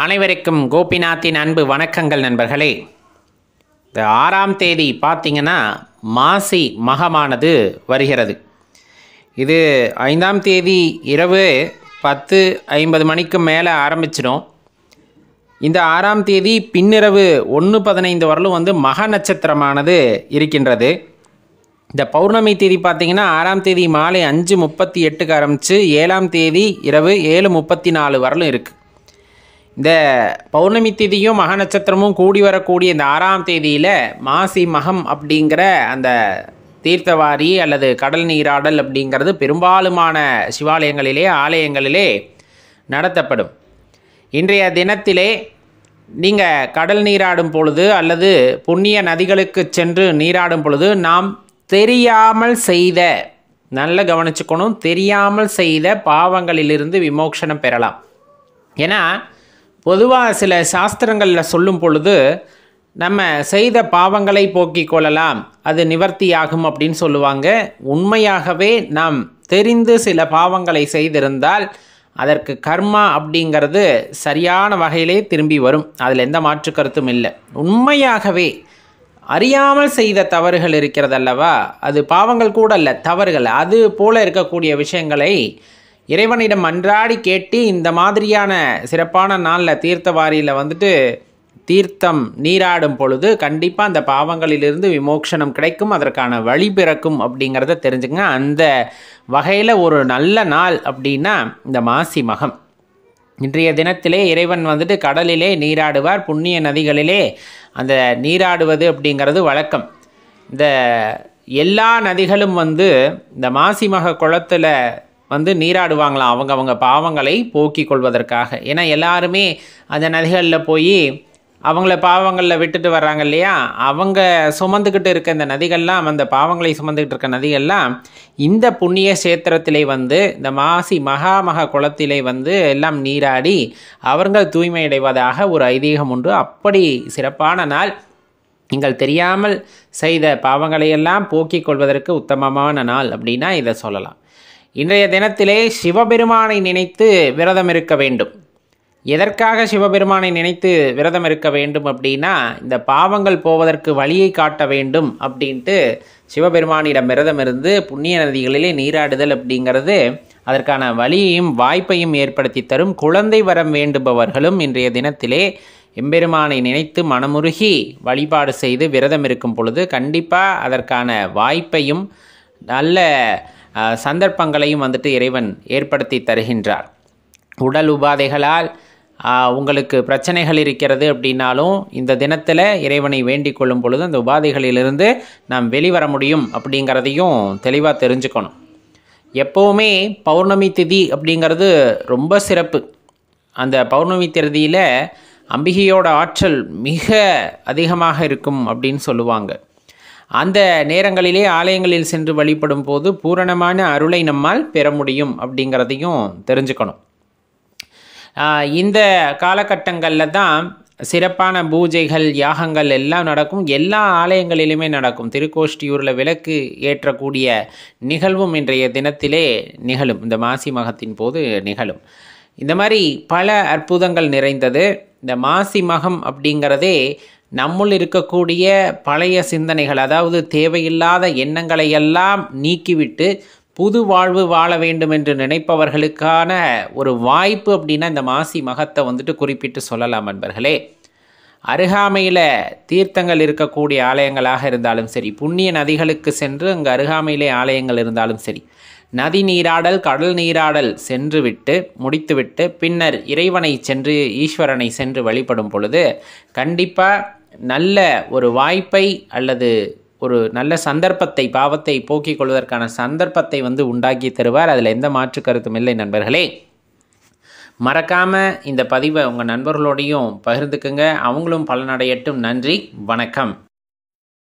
அனைவருக்கும் கோபிநாத்தின் அன்பு வணக்கங்கள் நண்பர்களே. இந்த ஆறாம் தேதி பார்த்தீங்கன்னா மாசி மகமானது வருகிறது. இது ஐந்தாம் தேதி இரவு பத்து ஐம்பது மணிக்கு மேலே ஆரம்பிச்சிடும். இந்த ஆறாம் தேதி பின்னிரவு ஒன்று பதினைந்து வரலும் வந்து மக நட்சத்திரமானது இருக்கின்றது. இந்த பௌர்ணமி தேதி பார்த்திங்கன்னா ஆறாம் தேதி மாலை அஞ்சு முப்பத்தி எட்டுக்கு ஆரம்பித்து ஏழாம் தேதி இரவு ஏழு முப்பத்தி நாலு வரலும் இருக்குது இந்த பௌர்ணமி திதியும் மக நட்சத்திரமும் கூடி வரக்கூடிய இந்த ஆறாம் தேதியில் மாசி மகம் அப்படிங்கிற அந்த தீர்த்தவாரி அல்லது கடல் நீராடல் அப்படிங்கிறது பெரும்பாலுமான சிவாலயங்களிலே ஆலயங்களிலே நடத்தப்படும். இன்றைய தினத்திலே நீங்கள் கடல் நீராடும் பொழுது அல்லது புண்ணிய நதிகளுக்கு சென்று நீராடும் பொழுது நாம் தெரியாமல் செய்த நல்ல கவனிச்சுக்கணும் தெரியாமல் செய்த பாவங்களிலிருந்து விமோக்ஷனம் பெறலாம். ஏன்னா பொதுவாக சில சாஸ்திரங்களில் சொல்லும் பொழுது நம்ம செய்த பாவங்களை போக்கிக் கொள்ளலாம் அது நிவர்த்தியாகும் அப்படின்னு சொல்லுவாங்க. உண்மையாகவே நாம் தெரிந்து சில பாவங்களை செய்திருந்தால் அதற்கு கர்மா அப்படிங்கிறது சரியான வகையிலே திரும்பி வரும். அதில் எந்த மாற்று கருத்தும் இல்லை. உண்மையாகவே அறியாமல் செய்த தவறுகள் இருக்கிறதல்லவா? அது பாவங்கள் கூட அல்ல தவறுகள். அது போல இருக்கக்கூடிய விஷயங்களை இறைவனிடம் அன்றாடி கேட்டு இந்த மாதிரியான சிறப்பான நாளில் தீர்த்தவாரியில் வந்துட்டு தீர்த்தம் நீராடும் பொழுது கண்டிப்பாக அந்த பாவங்களிலிருந்து விமோக்ஷனம் கிடைக்கும் அதற்கான வழி பிறக்கும் அப்படிங்கிறத தெரிஞ்சுங்க அந்த வகையில் ஒரு நல்ல நாள் அப்படின்னா இந்த மாசி மகம். இன்றைய தினத்திலே இறைவன் வந்துட்டு கடலிலே நீராடுவார் புண்ணிய நதிகளிலே அந்த நீராடுவது அப்படிங்கிறது வழக்கம். இந்த எல்லா நதிகளும் வந்து இந்த மாசி மக குளத்தில் வந்து நீராடுவாங்களாம். அவங்க அவங்க பாவங்களை போக்கிக் கொள்வதற்காக ஏன்னா எல்லாருமே அந்த நதிகளில் போய் அவங்கள பாவங்களில் விட்டுட்டு வர்றாங்க இல்லையா? அவங்க சுமந்துக்கிட்டு இருக்க இந்த நதிகள்லாம் அந்த பாவங்களை சுமந்துக்கிட்டு இருக்க நதிகள்லாம் இந்த புண்ணிய சேத்திரத்திலே வந்து இந்த மாசி மகாமக குளத்திலே வந்து எல்லாம் நீராடி அவர்கள் தூய்மை அடைவதாக ஒரு ஐதீகம் உண்டு. அப்படி சிறப்பான நாள். நீங்கள் தெரியாமல் செய்த பாவங்களையெல்லாம் போக்கிக் கொள்வதற்கு உத்தமமான நாள் அப்படின்னா இதை சொல்லலாம். இன்றைய தினத்திலே சிவபெருமானை நினைத்து விரதம் இருக்க வேண்டும். எதற்காக சிவபெருமானை நினைத்து விரதம் இருக்க வேண்டும் அப்படின்னா இந்த பாவங்கள் போவதற்கு வழியை காட்ட வேண்டும் அப்படின்ட்டு சிவபெருமானிடம் விரதம் இருந்து புண்ணிய நதிகளிலே நீராடுதல் அப்படிங்கிறது அதற்கான வழியையும் வாய்ப்பையும் ஏற்படுத்தி தரும் குழந்தை வரம் வேண்டுபவர்களும் இன்றைய தினத்திலே எம்பெருமானை நினைத்து மனமுருகி வழிபாடு செய்து விரதம் இருக்கும் பொழுது கண்டிப்பாக அதற்கான வாய்ப்பையும் நல்ல சந்தர்ப்பங்களையும் வந்துட்டு இறைவன் ஏற்படுத்தி தருகின்றார். உடல் உபாதைகளால் உங்களுக்கு பிரச்சனைகள் இருக்கிறது அப்படின்னாலும் இந்த தினத்தில் இறைவனை வேண்டிக் கொள்ளும் பொழுது அந்த உபாதைகளிலிருந்து நாம் வெளிவர முடியும் அப்படிங்கிறதையும் தெளிவாக தெரிஞ்சுக்கணும். எப்போவுமே பௌர்ணமி திதி அப்படிங்கிறது ரொம்ப சிறப்பு. அந்த பௌர்ணமி திதியில் அம்பிகையோட ஆற்றல் மிக அதிகமாக இருக்கும் அப்படின்னு சொல்லுவாங்க. அந்த நேரங்களிலே ஆலயங்களில் சென்று வழிபடும் போது பூரணமான அருளை நம்மால் பெற முடியும் அப்படிங்கிறதையும் தெரிஞ்சுக்கணும். இந்த காலகட்டங்களில் தான் சிறப்பான பூஜைகள் யாகங்கள் எல்லாம் நடக்கும். எல்லா ஆலயங்களிலுமே நடக்கும். திருக்கோஷ்டியூரில் விளக்கு ஏற்றக்கூடிய நிகழ்வும் இன்றைய தினத்திலே நிகழும். இந்த மாசி மகத்தின் போது நிகழும். இந்த மாதிரி பல அற்புதங்கள் நிறைந்தது. இந்த மாசி மகம் அப்படிங்கிறதே நம்முள் இருக்கக்கூடிய பழைய சிந்தனைகள் அதாவது தேவையில்லாத எண்ணங்களை எல்லாம் நீக்கிவிட்டு புது வாழ்வு வாழ வேண்டும் என்று நினைப்பவர்களுக்கான ஒரு வாய்ப்பு அப்படின்னா இந்த மாசி மகத்தை வந்துட்டு குறிப்பிட்டு சொல்லலாம் நண்பர்களே அருகாமையில் தீர்த்தங்கள் இருக்கக்கூடிய ஆலயங்களாக இருந்தாலும் சரி புண்ணிய நதிகளுக்கு சென்று அங்கே அருகாமையிலே ஆலயங்கள் இருந்தாலும் சரி நதி நீராடல் கடல் நீராடல் சென்று விட்டு முடித்துவிட்டு பின்னர் இறைவனை சென்று ஈஸ்வரனை சென்று வழிபடும் பொழுது கண்டிப்பாக நல்ல ஒரு வாய்ப்பை அல்லது ஒரு நல்ல சந்தர்ப்பத்தை பாவத்தை போக்கிக் கொள்வதற்கான சந்தர்ப்பத்தை வந்து உண்டாக்கி தருவார். அதில் எந்த மாற்று கருத்தும் இல்லை நண்பர்களே. மறக்காமல் இந்த பதிவை உங்கள் நண்பர்களோடையும் பகிர்ந்துக்குங்க. அவங்களும் பலனடையட்டும். நன்றி. வணக்கம்.